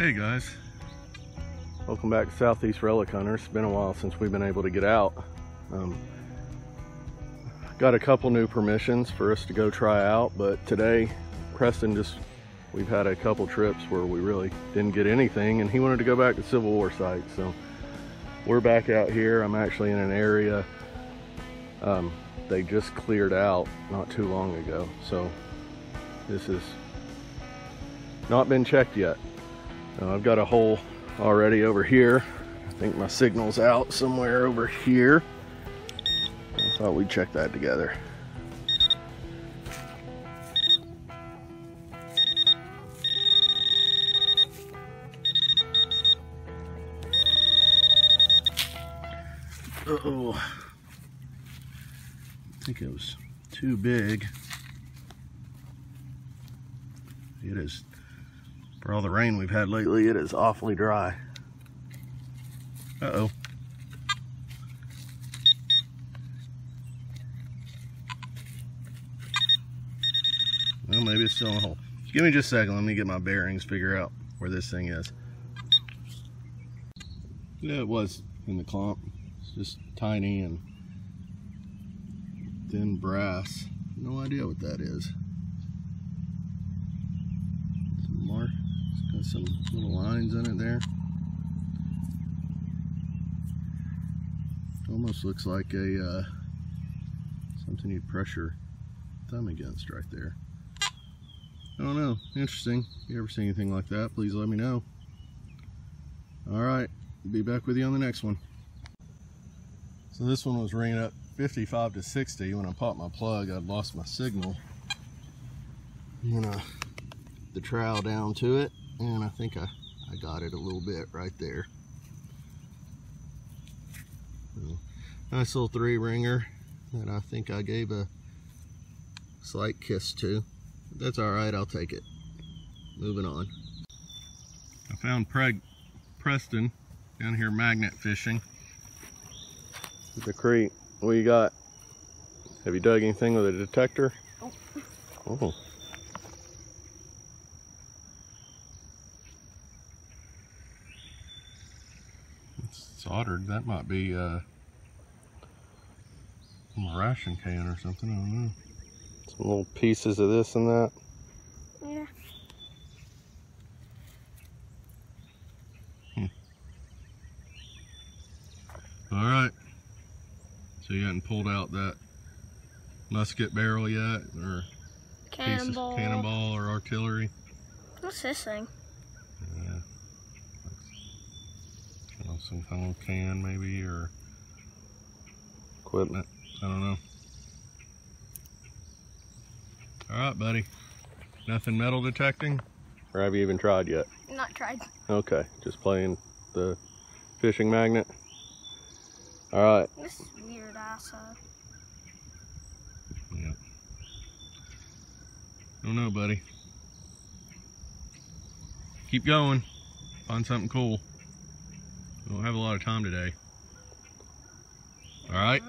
Hey guys, welcome back to Southeast Relic Hunters. It's been a while since we've been able to get out. Um, got a couple new permissions for us to go try out, but today Preston just, we've had a couple trips where we really didn't get anything and he wanted to go back to Civil War site. So we're back out here. I'm actually in an area um, they just cleared out not too long ago. So this has not been checked yet. Uh, I've got a hole already over here. I think my signal's out somewhere over here. I thought we'd check that together. Uh oh I think it was too big. It is for all the rain we've had lately, it is awfully dry. Uh-oh. Well, maybe it's still in a hole. Give me just a second. Let me get my bearings, figure out where this thing is. Yeah, it was in the clump. It's just tiny and thin brass. No idea what that is. Some little lines in it there. Almost looks like a uh, something you'd pressure thumb against right there. I don't know. Interesting. If you ever see anything like that, please let me know. All right. Be back with you on the next one. So this one was ringing up 55 to 60. When I popped my plug, I'd lost my signal. I'm gonna the trowel down to it and I think I, I got it a little bit right there. So, nice little three ringer that I think I gave a slight kiss to. That's all right, I'll take it. Moving on. I found Preg Preston down here magnet fishing. At the creek. What you got? Have you dug anything with a detector? Oh. oh. Soldered. That might be uh, a ration can or something. I don't know. Some little pieces of this and that. Yeah. Hmm. All right. So you hadn't pulled out that musket barrel yet, or cannonball, cannonball or artillery? What's this thing? Some kind of can maybe or equipment. I don't know. All right, buddy. Nothing metal detecting? Or have you even tried yet? Not tried. Okay, just playing the fishing magnet. All right. This is weird ass. Uh, yeah. Don't know, buddy. Keep going. Find something cool. We don't have a lot of time today. All right,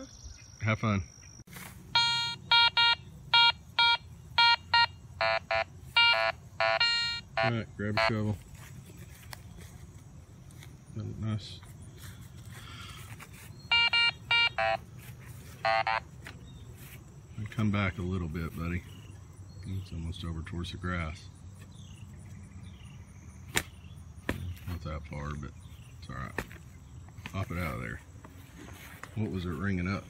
have fun. All right, grab a shovel. Nice. come back a little bit, buddy. It's almost over towards the grass. Not that far, but all right. Pop it out of there. What was it ringing up?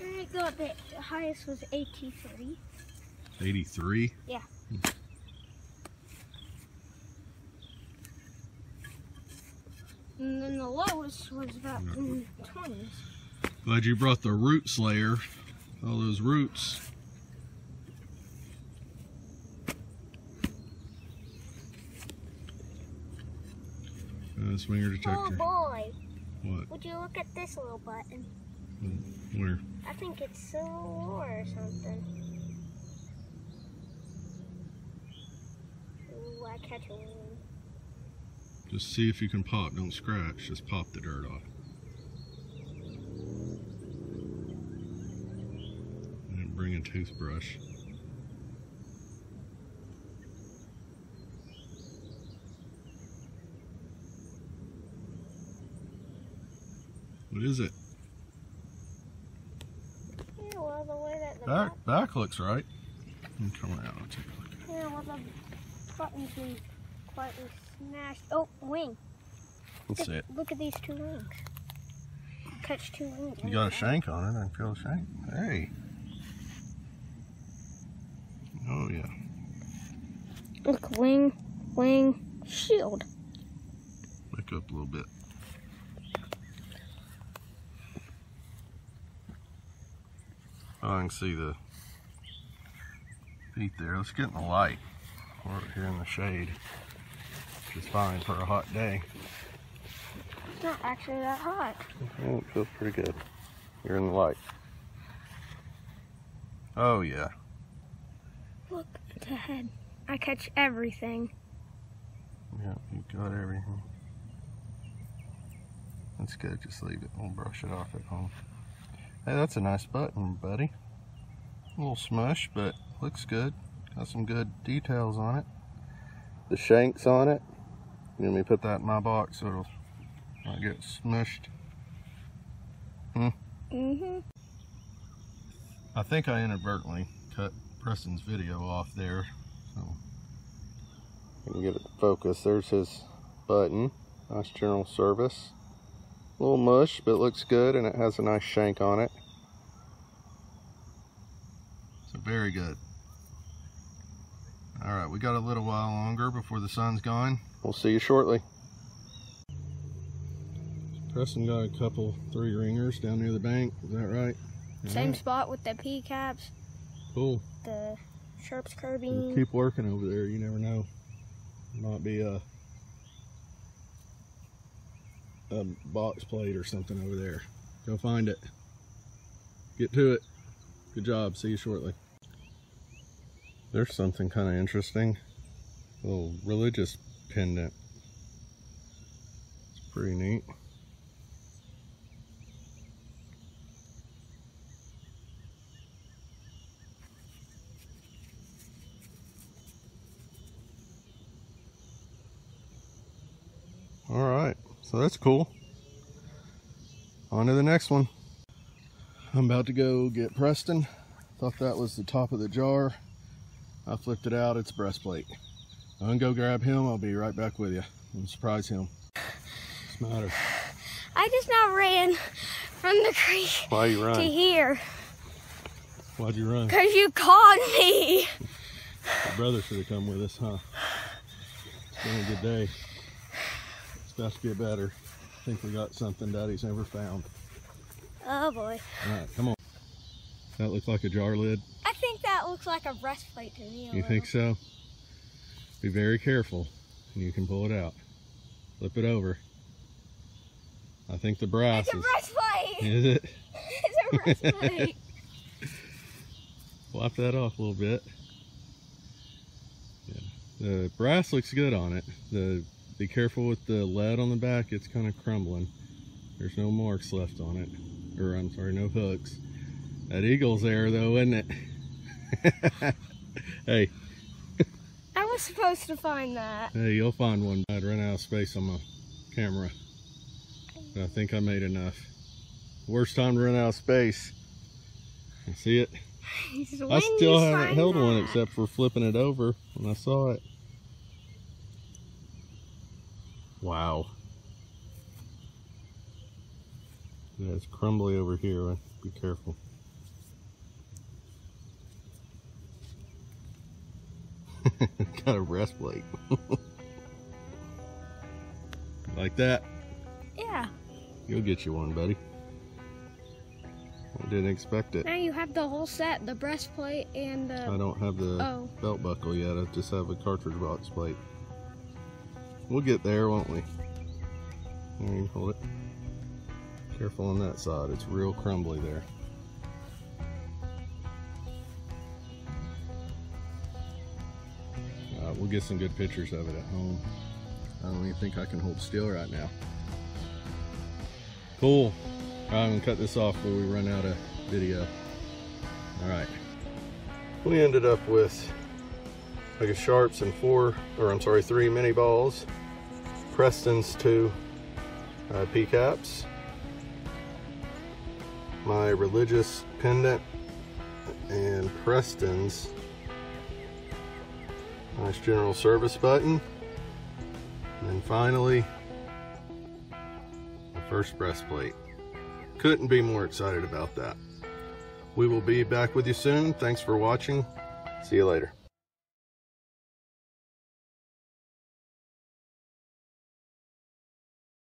I got the highest was 83. 83? Yeah. And then the lowest was about in the 20s. Glad you brought the root slayer. All those roots. Uh, swinger detector. Oh boy. What? Would you look at this little button? Where? I think it's Civil War or something. Ooh, I catch a one. Just see if you can pop. Don't scratch. Just pop the dirt off. And bring a toothbrush. What is it? Yeah, well, the way that the Back, back looks right. Come around, I'll take a look. Yeah, well, the buttons been quietly smashed. Oh, wing. Let's see Look, it. look at these two wings. Catch two wings. You got a shank on it. I can feel the shank. Hey. Oh yeah. Look, wing, wing, shield. Back up a little bit. Oh, I can see the feet there. Let's get in the light. We're out here in the shade, which is fine for a hot day. It's not actually that hot. Oh, it feels pretty good. You're in the light. Oh yeah. Look at the head. I catch everything. Yeah, you got everything. That's good. Just leave it. We'll brush it off at home. Hey, that's a nice button, buddy. A little smush, but looks good. Got some good details on it. The shanks on it. Let me put that in my box so it'll not get smushed. Hmm? Mm-hmm. I think I inadvertently cut Preston's video off there. So can get it to focus. There's his button. Nice general service. A little mush, but it looks good and it has a nice shank on it. So very good. Alright, we got a little while longer before the sun's gone. We'll see you shortly. Preston got a couple three ringers down near the bank. Is that right? Same spot with the P caps, Cool. the Sharps Just carbine. Keep working over there. You never know. Might be a a box plate or something over there. Go find it. Get to it. Good job. See you shortly. There's something kind of interesting. A little religious pendant. It's pretty neat. All right, so that's cool. On to the next one. I'm about to go get Preston. Thought that was the top of the jar. I flipped it out, it's breastplate. I'm gonna go grab him, I'll be right back with you and surprise him. What's the matter? I just now ran from the creek Why you run? to here Why'd you run? because you caught me. Your brother should have come with us, huh? It's been a good day. About get better. I think we got something Daddy's never found. Oh boy. All right, come on. That looks like a jar lid. I think that looks like a breastplate to me. You think so? Be very careful and you can pull it out. Flip it over. I think the brass. It's a is. breastplate. Is it? it's a breastplate. Wipe that off a little bit. Yeah. The brass looks good on it. The be careful with the lead on the back, it's kind of crumbling. There's no marks left on it. Or I'm sorry, no hooks. That eagle's there though, isn't it? hey, I was supposed to find that. Hey, you'll find one. I'd run out of space on my camera. But I think I made enough. Worst time to run out of space. You see it? I still haven't held one except for flipping it over when I saw it. Wow. Yeah, it's crumbly over here. Be careful. Got a breastplate. like that. Yeah. You'll get you one, buddy. I didn't expect it. Now you have the whole set, the breastplate and the. I don't have the Oh. belt buckle yet. I just have a cartridge box plate. We'll get there, won't we? There, you hold it. Careful on that side. It's real crumbly there. Uh, we'll get some good pictures of it at home. I don't even think I can hold still right now. Cool. I'm gonna cut this off before we run out of video. All right. We ended up with like a Sharps and four, or I'm sorry, three minie balls. Preston's two uh, P-caps. my religious pendant and Preston's nice general service button. And then finally, the first breastplate. Couldn't be more excited about that. We will be back with you soon. Thanks for watching. See you later.